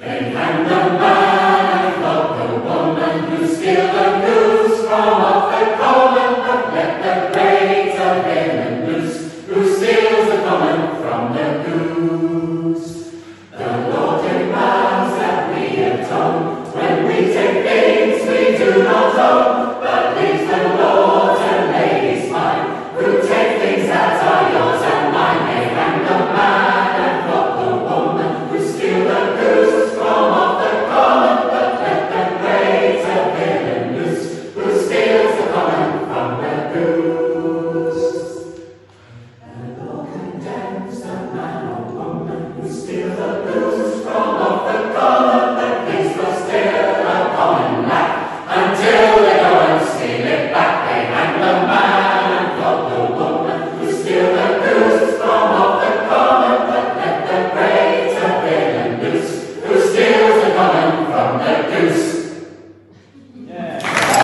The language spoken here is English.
They the on by the woman who still